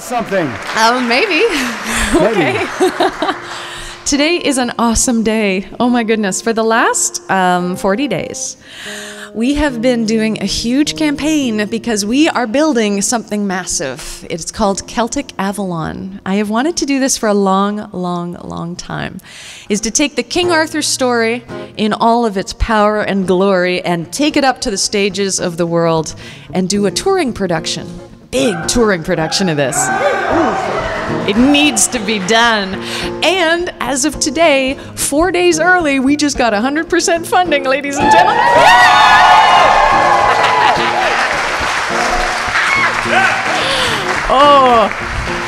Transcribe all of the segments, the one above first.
something. Um, maybe. okay. Today is an awesome day. Oh my goodness. For the last um, 40 days, we have been doing a huge campaign because we are building something massive. It's called Celtic Avalon. I have wanted to do this for a long, long, long time. Is to take the King Arthur story in all of its power and glory and take it up to the stages of the world and do a touring production big touring production of this. It needs to be done. And as of today, four days early, we just got 100% funding, ladies and gentlemen. Oh.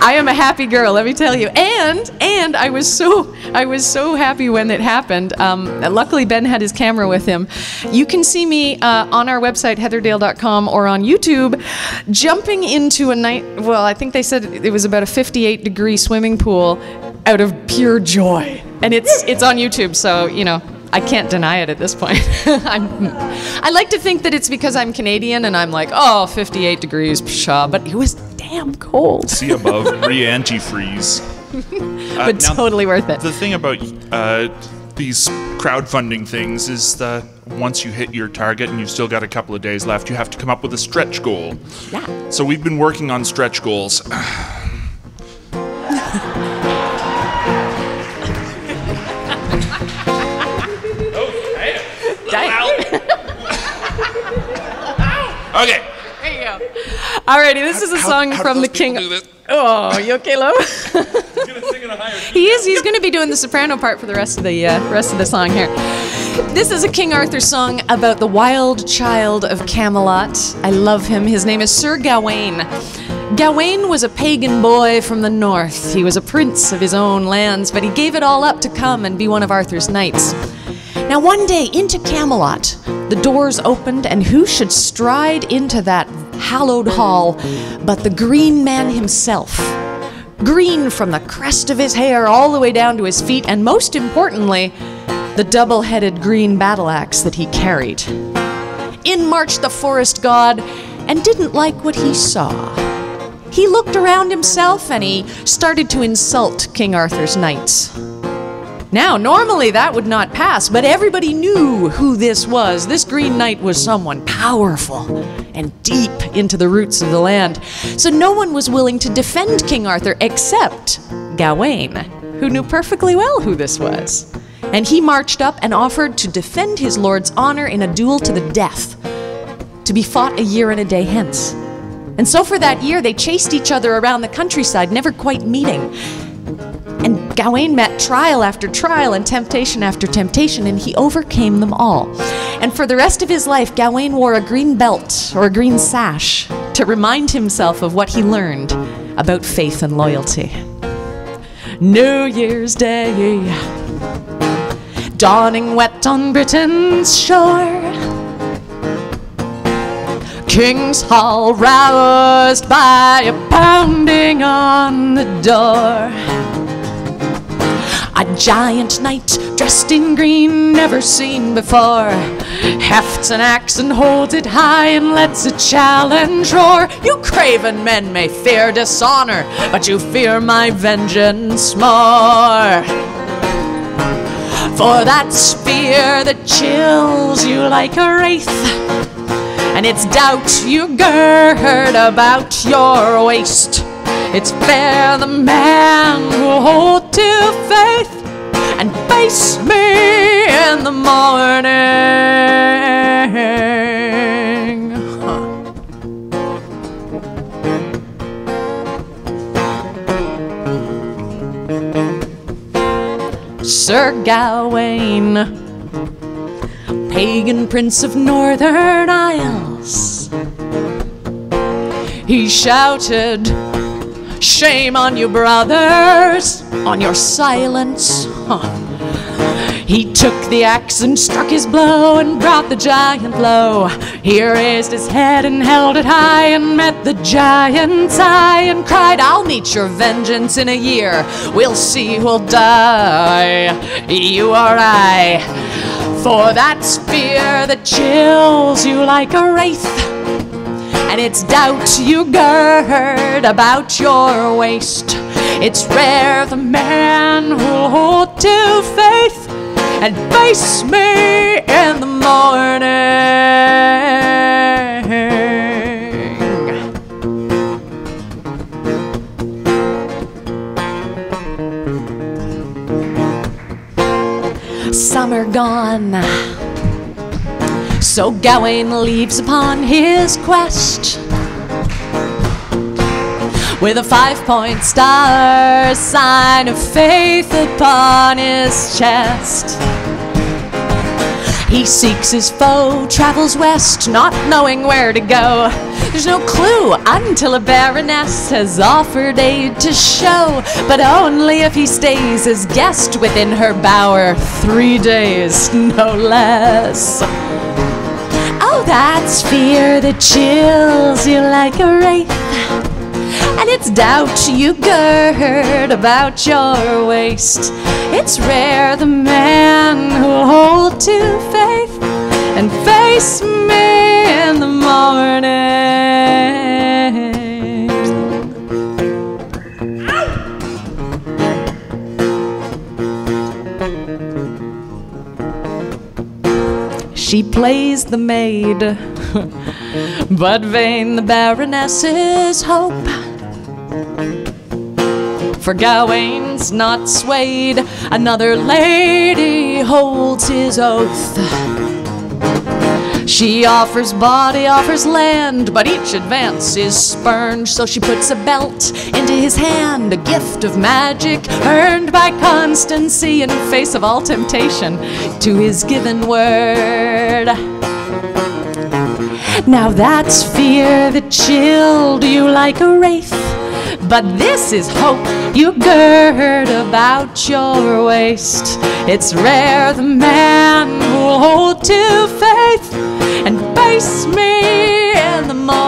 I am a happy girl, let me tell you. And and I was so I was so happy when it happened. Um, luckily, Ben had his camera with him. You can see me uh, on our website heatherdale.com or on YouTube, jumping into a night. Well, I think they said it was about a 58 degree swimming pool, out of pure joy. And it's it's on YouTube, so you know I can't deny it at this point. i like to think that it's because I'm Canadian and I'm like, oh, 58 degrees, pshaw, but it was damn cold. See above, re antifreeze. Uh, but totally worth it. The thing about uh, these crowdfunding things is that once you hit your target and you've still got a couple of days left, you have to come up with a stretch goal. Yeah. So we've been working on stretch goals. Oh damn! Okay. There you go. Alrighty, this is a song how, from the King. Oh, you okay, Lo? he is. He's going to be doing the soprano part for the rest of the uh, rest of the song here. This is a King Arthur song about the wild child of Camelot. I love him. His name is Sir Gawain. Gawain was a pagan boy from the north. He was a prince of his own lands, but he gave it all up to come and be one of Arthur's knights. Now, one day into Camelot, the doors opened, and who should stride into that hallowed hall but the Green Man himself? Green from the crest of his hair all the way down to his feet, and most importantly, the double headed green battle axe that he carried. In marched the forest god and didn't like what he saw. He looked around himself and he started to insult King Arthur's knights. Now, normally that would not pass, but everybody knew who this was. This Green Knight was someone powerful and deep into the roots of the land. So no one was willing to defend King Arthur except Gawain, who knew perfectly well who this was. And he marched up and offered to defend his lord's honor in a duel to the death, to be fought a year and a day hence. And so for that year, they chased each other around the countryside, never quite meeting. Gawain met trial after trial and temptation after temptation, and he overcame them all. And for the rest of his life, Gawain wore a green belt or a green sash to remind himself of what he learned about faith and loyalty. New Year's Day, dawning wet on Britain's shore. King's Hall roused by a pounding on the door. A giant knight dressed in green, never seen before, hefts an axe and holds it high and lets a challenge roar. You craven men may fear dishonor, but you fear my vengeance more. For that spear that chills you like a wraith, and it's doubt you gird about your waist. It's fair the man will hold to faith and face me in the morning. Sir Gawain, pagan prince of northern isles, he shouted. Shame on you, brothers, on your silence. He took the axe and struck his blow and brought the giant low. He raised his head and held it high and met the giant's eye and cried, I'll meet your vengeance in a year. We'll see who'll die, you or I. For that spear that chills you like a wraith and it's doubt you gird about your waist. It's rare the man who'll hold to faith and face me in the morning. Gawain leaves upon his quest with a five point star, sign of faith upon his chest. He seeks his foe, travels west, not knowing where to go. There's no clue until a baroness has offered aid to show, but only if he stays as guest within her bower three days, no less. That's fear that chills you like a wraith and it's doubt you gird about your waist. It's rare the man who'll hold to faith and face me in the morning. She plays the maid, but vain the baroness's hope. For Gawain's not swayed, another lady holds his oath. She offers body, offers land, but each advance is spurned. So she puts a belt into his hand, a gift of magic earned by constancy in face of all temptation to his given word. Now that's fear that chilled you like a wraith. But this is hope you gird about your waist. It's rare the man who'll hold to faith me in the morning.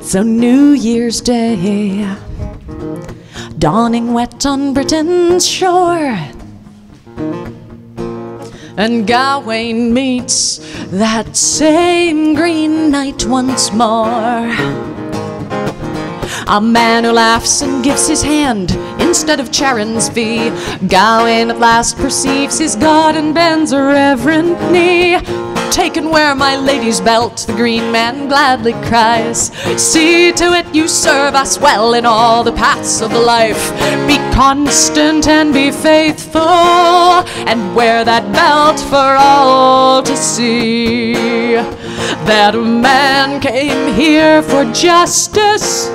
So, New Year's Day, dawning wet on Britain's shore and Gawain meets that same green knight once more. A man who laughs and gives his hand instead of Charon's fee. Gawain at last perceives his God and bends a reverent knee. Take and wear my lady's belt, the green man gladly cries. See to it you serve us well in all the paths of life. Be constant and be faithful, and wear that belt for all to see. That a man came here for justice,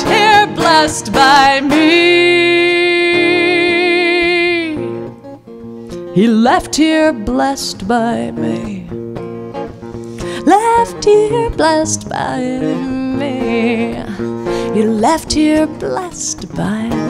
here blessed by me. He left here blessed by me. Left here blessed by me. You left here blessed by me.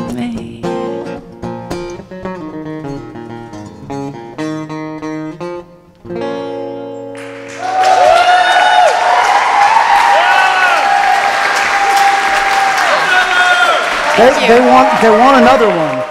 They, they want they want another one.